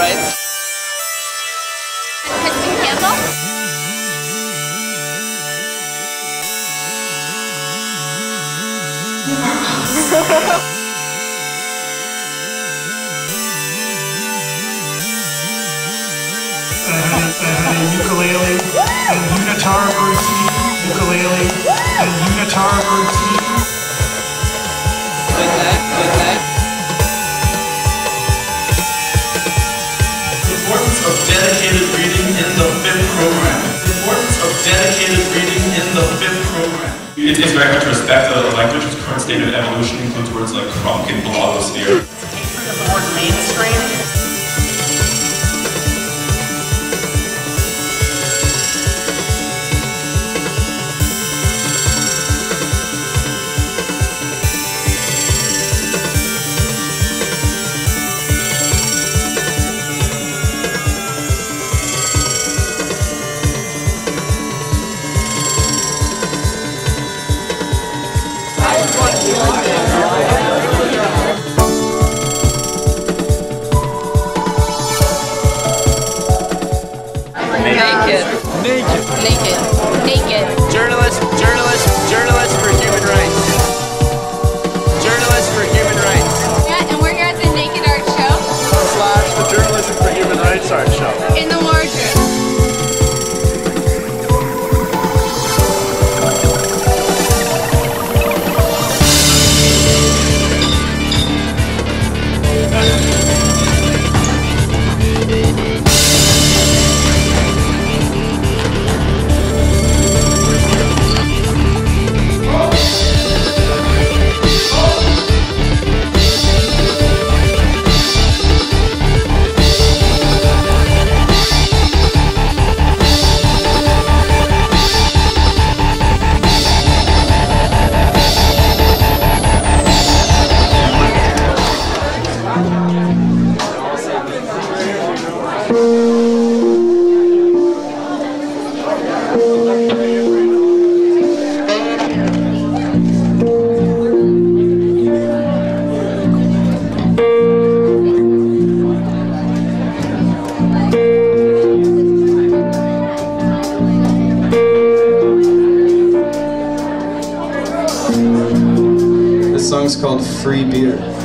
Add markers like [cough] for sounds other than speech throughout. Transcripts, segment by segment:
rights. Kristen Campbell. and ukulele and unitar routine, ukulele and unitar of dedicated reading in the fifth program. Importance of dedicated reading in the fifth program. It is very much respect the language's current state of evolution includes words like crunk and blogosphere. The word mainstream. Naked. Naked. Naked. Naked. Journalist, journalist, journalist for human rights. Journalist for human rights. Yeah, and we're here at the Naked Art Show slash the Journalism for Human Rights Art Show. in the Wardroom. This song's called Free Beer.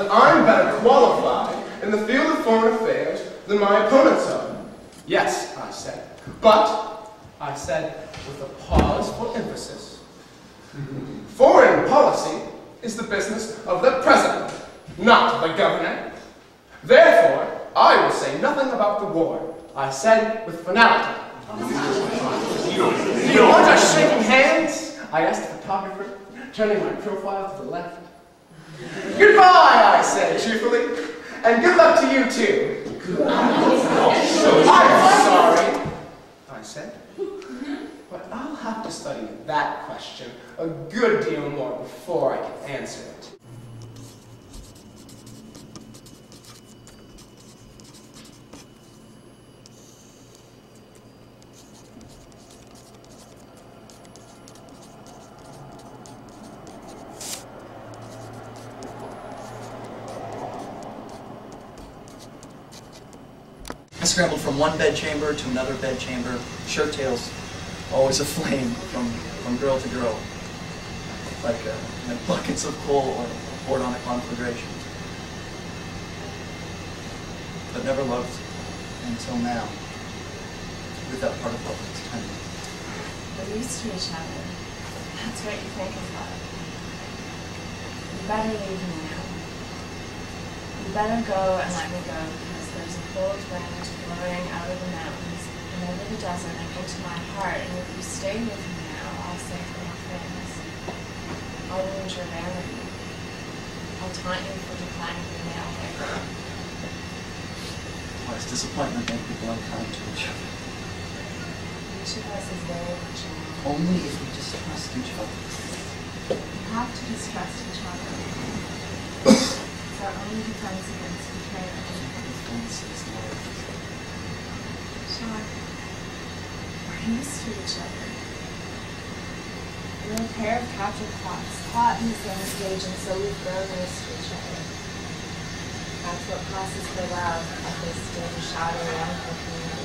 That I'm better qualified in the field of foreign affairs than my opponents are. Yes, I said. But, I said with a pause for emphasis, foreign policy is the business of the president, not the governor. Therefore, I will say nothing about the war. I said with finality. Do you want us shaking hands? I asked the photographer, turning my profile to the left. Goodbye, I said cheerfully, and good luck to you too. I'm sorry, I said, but I'll have to study that question a good deal more before I can answer it. I scrambled from one bed chamber to another bed chamber, shirt tails always aflame from, from girl to girl, like uh, you know, buckets of coal or poured on a conflagration. But never loved until now, with that part of love that's tender. We're used to each other. That's what you think of love. You better leave me now. You better go and let me go cold wind blowing out of the mountains and over the desert and into my heart. And if you stay with me now, I'll say four things. I'll wound your vanity. I'll taunt you for declining the male vigor. Why does disappointment make people unkind to each other? Each of us is very much alone. Only if we distrust each other. We have to distrust each other. [coughs] it's our only defense against betrayal. Love. Sean, we're used to each other. We're a pair of captured clocks, caught in the same stage, and so we've grown used to each other. That's what passes for love at this dim, shadowy, uncle community.